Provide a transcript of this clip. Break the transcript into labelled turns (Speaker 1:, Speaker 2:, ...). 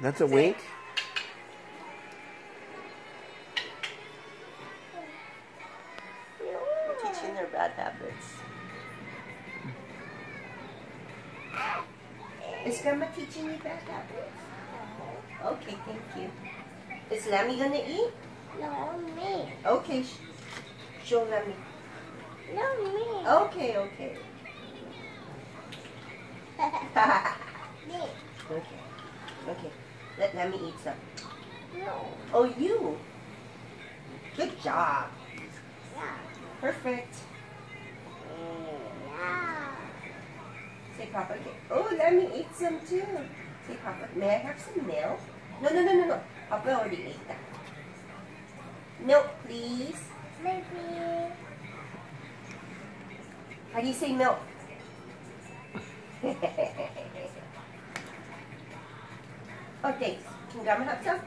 Speaker 1: That's a
Speaker 2: Say-
Speaker 1: wink?
Speaker 2: You're teaching their bad habits. Is Grandma teaching you bad habits? Oh, okay, thank you. Is Lammy gonna eat?
Speaker 3: No, me.
Speaker 2: Okay, sh- show Lammy.
Speaker 3: No, me.
Speaker 2: Okay, okay.
Speaker 3: me.
Speaker 2: okay, okay. Let let me eat some.
Speaker 3: No.
Speaker 2: Oh, you. Good job.
Speaker 3: Yeah.
Speaker 2: Perfect.
Speaker 3: Yeah.
Speaker 2: Say, Papa. Okay. Oh, let me eat some too. Say, Papa, may I have some milk? No, no, no, no, no. Papa already ate that. Milk, please.
Speaker 3: Maybe.
Speaker 2: How do you say milk? oh, thanks. Can Grandma have some?